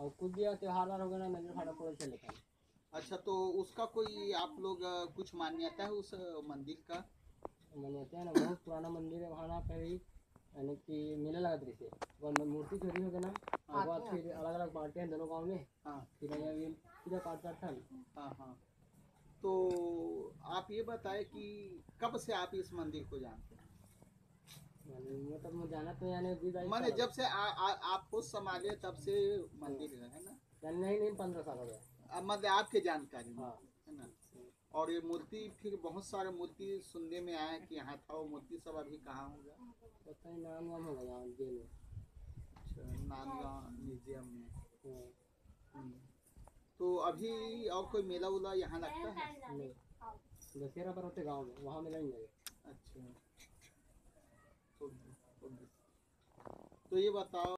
और कुछ भी त्योहार वार हो गया ना नज़र फाड़ा पूरा चले था अच्छा तो उसका कोई आप लोग कुछ मान्यता है उस मंदिर का? मान्यता है ना बहुत पुराना मंदिर है वहाँ ना कभी यानी कि मेला लगा रही से और मूर्ति चोरी हो गया ना उसके बाद फिर अलग अलग बांटे हैं दोनों गाँव में। हाँ। फिर यहाँ भी पूजा पाठ करता है। हाँ हाँ। तो आप ये बताएँ कि कब से आप इस मंदिर को जानते हैं यानी मतलब मैं जाना तो माने जब से आ, आ, आपको संभाले तब से मंदिर है है ना? नहीं नहीं पंद्रह साल हो गया। अब मतलब आपके जानकारी में हाँ। है ना? और ये मूर्ति फिर बहुत सारे मूर्ति सुनने में आया कि यहाँ था वो मूर्ति सब अभी कहाँ होगा पता नहीं नाम वाम होगा यहाँ जेल में म्यूज़ियम में। हाँ, हम्म। तो अभी और कोई मेला उला यहाँ लगता है? दशहरा पर होते गाँव में वहाँ मिला नहीं अच्छा तो, तो, तो ये बताओ